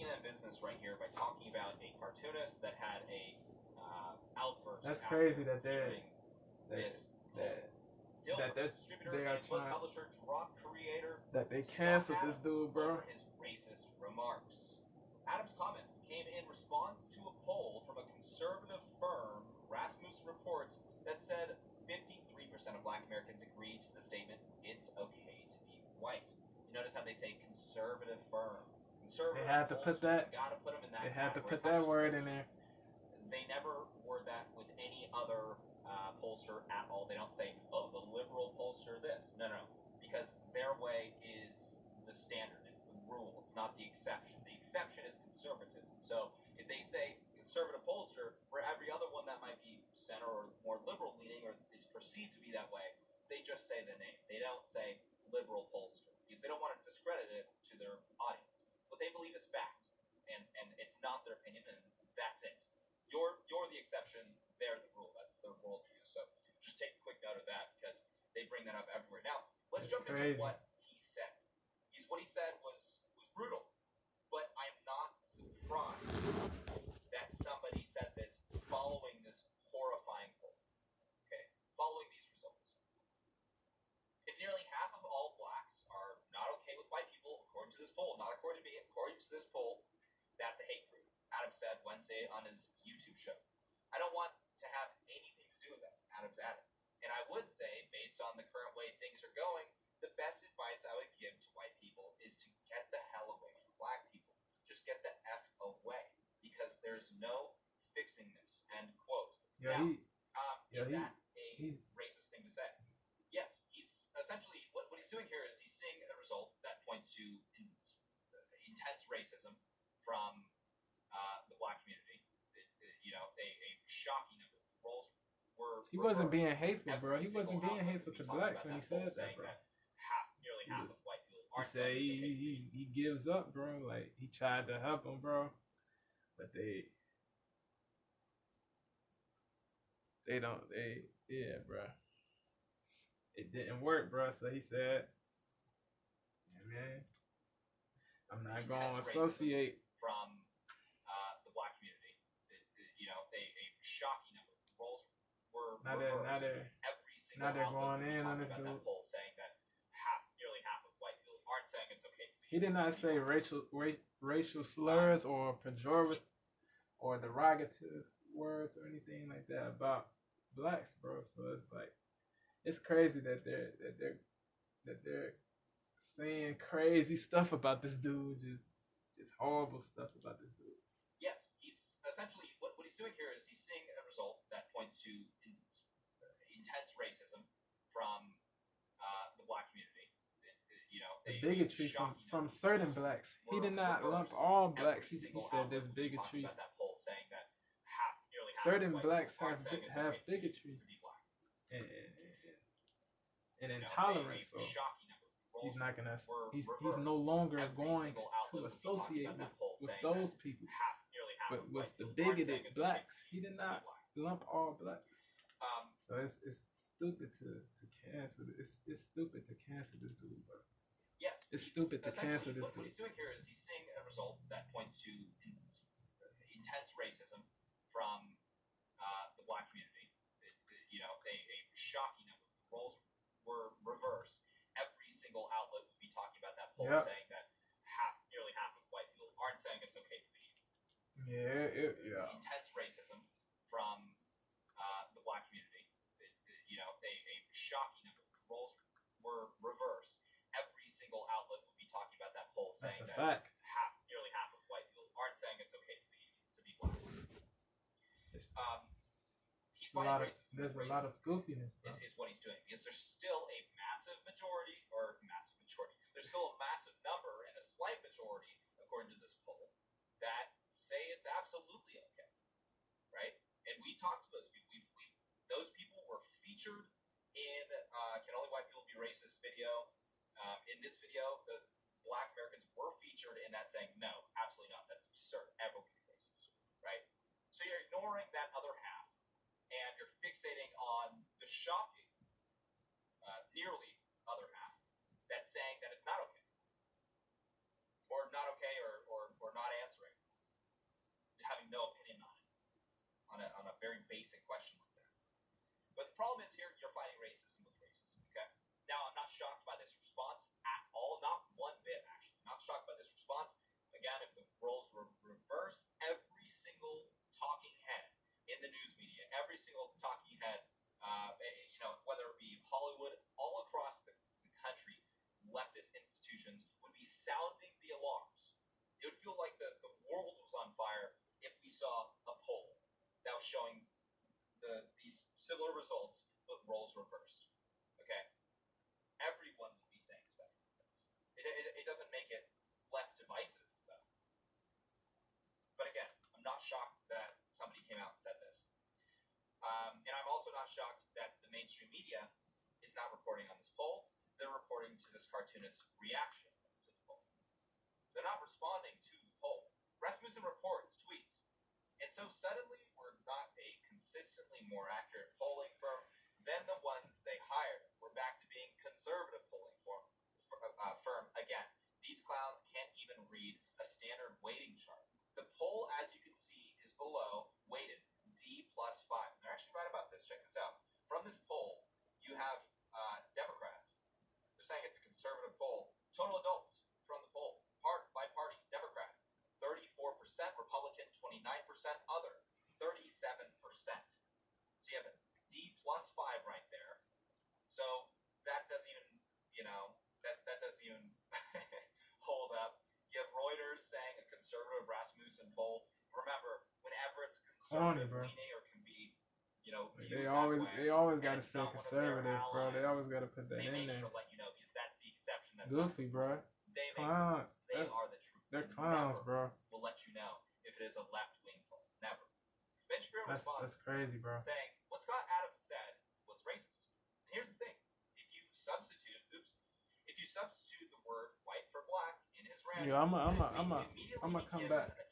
CNN Business right here by talking about a cartoonist that had a uh, outburst. That's crazy that they're that this that, that they're- distributor they are trying- publisher, drop creator, that they canceled this dude, bro. his racist remarks. Adams' comments came in response to a poll from a conservative firm, Rasmussen Reports, that said 53% of black Americans agreed to the statement, it's okay to be white. You notice how they say conservative firm. They had to put that- put that They had to put that word in there. they never word that with any other uh, pollster at all. They don't say, "Oh, the liberal pollster this." No, no, because their way is the standard. It's the rule. It's not the exception. The exception is conservatism. So if they say conservative pollster for every other one that might be center or more liberal leaning or is perceived to be that way, they just say the name. They don't say liberal pollster because they don't want to discredit it to their audience. What they believe is fact, and and it's not their opinion, and that's it. You're you're the exception. They're the rule. That's their worldview. So just take a quick note of that because they bring that up everywhere. Now let's That's jump crazy. into what he said. He's what he said was was brutal, but I'm not surprised that somebody said this following this horrifying poll. Okay, following these results. If nearly half of all blacks are not okay with white people, according to this poll, not according to me, according to this poll, that's a hate group. Adams said Wednesday on his YouTube show. I don't want to have anything to do with that, Adams added. And I would say, based on the current way things are going, the best advice I would give to white people is to get the hell away from black people. Just get the F away. Because there's no fixing this. End quote. Yeah, Now, he um, Yeah, is he- that a he- racist thing to say? Yes. He's essentially what, what he's doing here is he's seeing a result that points to in, intense racism from uh, the black community. It- it- you know, a, a shocking number of roles were. he wasn't being hateful, bro. He wasn't being hateful to blacks when he said that, bro. half, nearly He half was- of white people He said he, it's okay to he, he gives up, bro. Like he tried to help him, bro, but they they don't they yeah, bro. It didn't work, bro. So he said, "Yeah, man, I'm not going to associate." from uh, the black community. It- it- you know, a, a shocking number of roles were Now they're now reversed. they're Every single now they're going in on this dude. poll saying that half, nearly half of white people aren't saying it's okay to be. he did not say racial ra- racial slurs or pejorative or derogative words or anything like that about blacks, bro. So it's like it's crazy that they're that they're that they're saying crazy stuff about this dude, just just horrible stuff about this dude. Yes, he's essentially what, what he's doing here is he's seeing a result that points to in, intense racism from uh, the black community. It- it- you know, The bigotry from from certain blacks. He did not lump all blacks. He, he said there's bigotry. About that poll saying that half, nearly half Certain blacks have saying bi- it's have bigotry. to be black. and, and, and You know, a- intolerance. So shocking number of roles he's not gonna. He's he's no longer going to associate with, with those people. half With of with white the people aren't saying bigoted blacks. He did not lump all blacks. Um, So it's it's stupid to to cancel. It's it's stupid to cancel this dude, bro. yes, It's stupid to cancel this dude. he's doing here is he's seeing a result that points to in, intense racism from uh, the black community. It- it- you know, a, a shocking number of roles were reversed. Every single outlet would be talking about that poll Yep. saying that half, nearly half of white people aren't saying it's okay to be Yeah, it, yeah. intense racism from uh, the black community. It- it- you know, a, a shocking number of roles were reversed. Every single outlet would be talking about that poll That's saying that fact. half, nearly half of white people aren't saying it's okay to be to be black. Um, he's a lot of there's a lot of goofiness, bro. is, is what he's doing because there's still a massive majority or massive majority. There's still a massive number and a slight majority, according to this poll, that say it's absolutely okay, right? And we talked to those people. We, we those people were featured in uh, "Can Only White People Be Racist" video. Um, in this video, the Black Americans were featured in that, saying, "No, absolutely not. That's absurd. Everyone can be racist, right?" So you're ignoring that other half and you're fixating on the shocking, uh, nearly other half that's saying that it's not okay, or not okay, or, or, or not answering very basic question like that. But the problem is here, you're fighting racism with racism. Okay. Now, I'm not shocked by this response at all. Not one bit, actually. Not shocked by this response. Again, if the roles were reversed, every single talking head in the news media, every single talking head, uh, eh, you know, whether it be Hollywood, all across the, the country, leftist institutions would be sounding the alarms. It would feel like the, the world was on fire if we saw a poll that was showing the these similar results but roles reversed. Okay, everyone would be saying stuff. It, it, it doesn't make it less divisive, though. But again, I'm not shocked that somebody came out and said this. Um, and I'm also not shocked that the mainstream media is not reporting on this poll. They're reporting to this cartoonist's reaction to the poll. They're not responding to the poll. Rasmussen reports, tweets, and so suddenly we're not a consistently more accurate polling firm than the ones they hired. We're back to being conservative polling firm, uh, firm again. These clowns can't even read a standard weighting chart. The poll, as you can see, is below weighted D plus five. They're actually right about this. Check this out. From this poll, you have uh, Democrats. They're saying it's a conservative poll. Total adults from the poll, part by party, Democrat, 34%, Republican, 29%, other, 37%. So you have a D plus five right there. So that doesn't even, you know, that, that doesn't even hold up. You have Reuters saying a conservative Rasmussen poll. Remember, whenever it's Funny, conservative bro. leaning or can be, you know, Like, viewed they always they always gotta stay not one of their conservative, bro. They always gotta put that in there. sure to let you know because that's the exception that Goofy, bro. they make Clown. they They're- are the truth. They're clowns, bro. Will let you know if it is a left wing poll. Never. Ben Shapiro That's that's crazy, bro. saying what Scott Adams said was racist. And here's the thing: if you substitute, oops, if you substitute the word white for black in his rant, Yo, I'm a, I'm a, I'm a, I'ma be come back. a